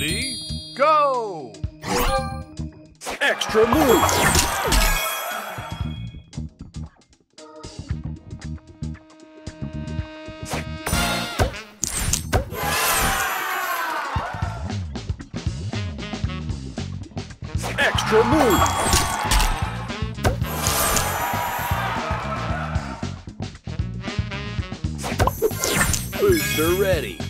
Ready, go! Extra move. Extra move. Booster ready.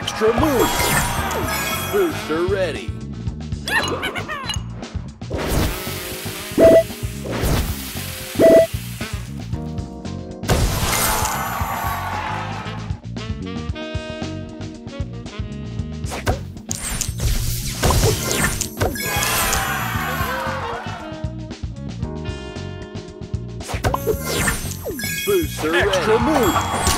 Extra move! Booster ready! Booster Extra ready. move.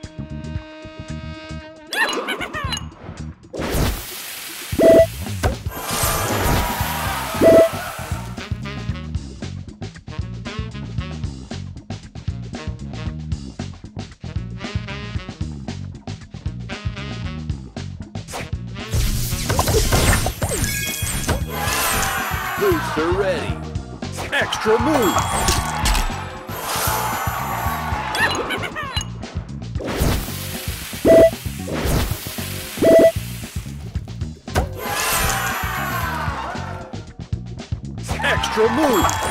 Booster ready. Extra move. Extra move.